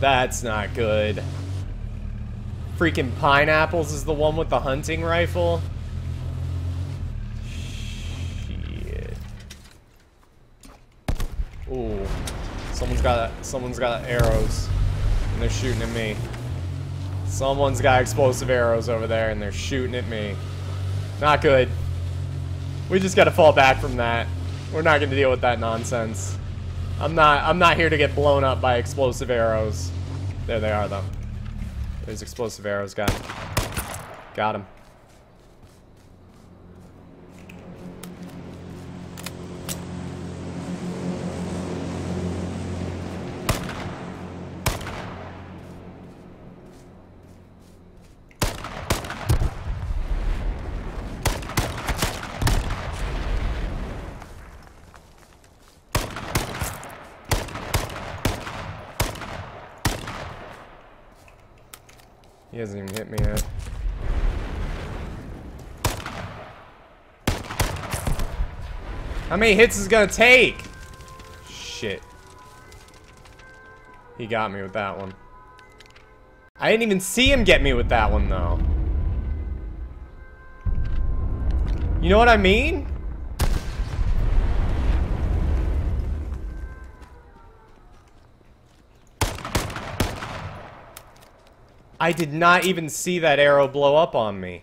That's not good. Freaking pineapples is the one with the hunting rifle. Shit. Ooh. Someone's got someone's got arrows. And they're shooting at me. Someone's got explosive arrows over there and they're shooting at me. Not good. We just gotta fall back from that. We're not gonna deal with that nonsense. I'm not I'm not here to get blown up by explosive arrows. There they are though. There's explosive arrows, got him. Got him. He hasn't even hit me yet. How many hits is it gonna take? Shit. He got me with that one. I didn't even see him get me with that one, though. You know what I mean? I did not even see that arrow blow up on me.